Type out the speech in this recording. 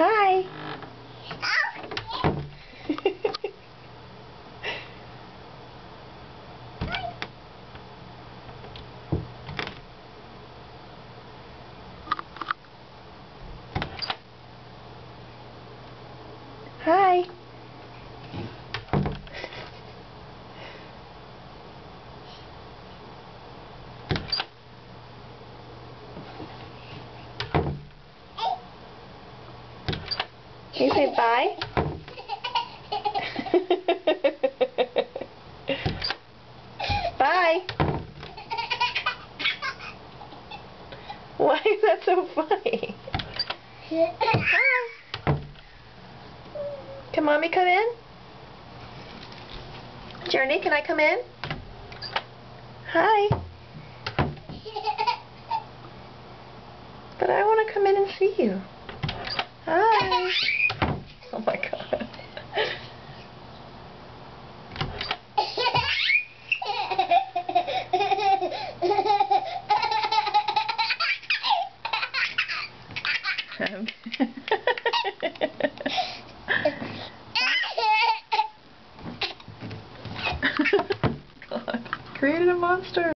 Hi. Hi. Can you say bye? bye. Why is that so funny? Can mommy come in? Journey, can I come in? Hi. But I want to come in and see you. Hi. Oh my god. God, created a monster.